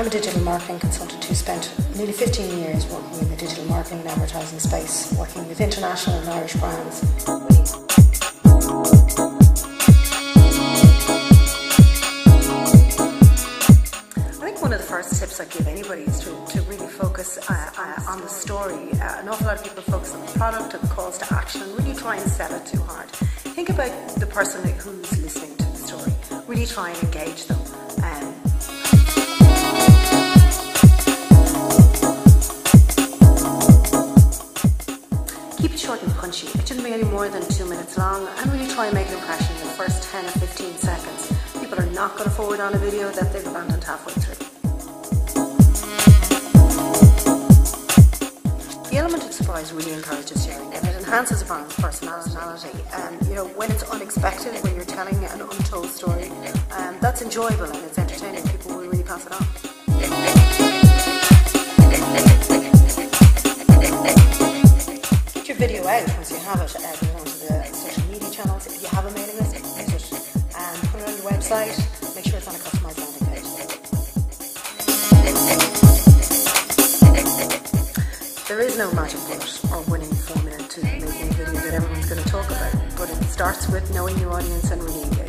I'm a digital marketing consultant who spent nearly 15 years working in the digital marketing and advertising space, working with international and Irish brands. I think one of the first tips I give anybody is to, to really focus uh, uh, on the story. Uh, an awful lot of people focus on the product and the calls to action really try and sell it too hard. Think about the person who's listening to the story. Really try and engage them keep it short and punchy. It shouldn't be any more than two minutes long and really try and make an impression in the first 10 or 15 seconds. People are not going to forward on a video that they've abandoned halfway through. The element of surprise really encourages sharing and it enhances a brand's personality. Um, you know, when it's unexpected, when you're telling an untold story, um, that's enjoyable and it's entertaining. People will really pass it on. Video out once you have it. Uh, get it onto the social media channels. If you have a mailing list, get it. Um, put it on your website. Make sure it's on a customized landing page. There is no magic bullet or winning formula to making a video that everyone's going to talk about, but it starts with knowing your audience and really.